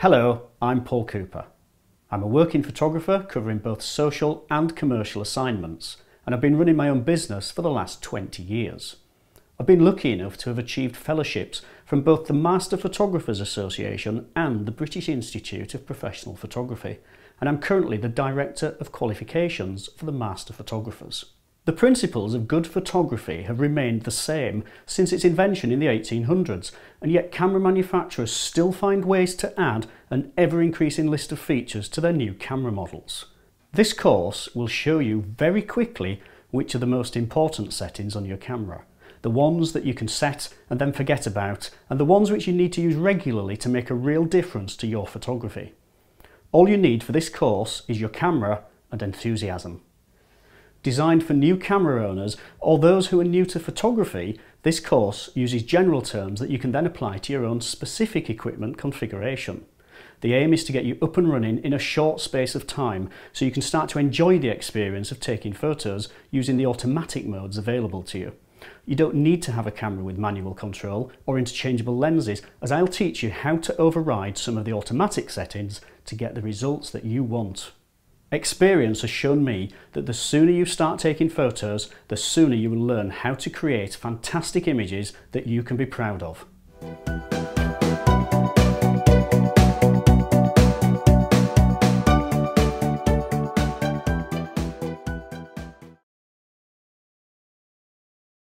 Hello, I'm Paul Cooper. I'm a working photographer covering both social and commercial assignments, and I've been running my own business for the last 20 years. I've been lucky enough to have achieved fellowships from both the Master Photographers Association and the British Institute of Professional Photography, and I'm currently the Director of Qualifications for the Master Photographers. The principles of good photography have remained the same since its invention in the 1800s, and yet camera manufacturers still find ways to add an ever-increasing list of features to their new camera models. This course will show you very quickly which are the most important settings on your camera, the ones that you can set and then forget about, and the ones which you need to use regularly to make a real difference to your photography. All you need for this course is your camera and enthusiasm. Designed for new camera owners or those who are new to photography, this course uses general terms that you can then apply to your own specific equipment configuration. The aim is to get you up and running in a short space of time so you can start to enjoy the experience of taking photos using the automatic modes available to you. You don't need to have a camera with manual control or interchangeable lenses as I'll teach you how to override some of the automatic settings to get the results that you want. Experience has shown me that the sooner you start taking photos, the sooner you will learn how to create fantastic images that you can be proud of.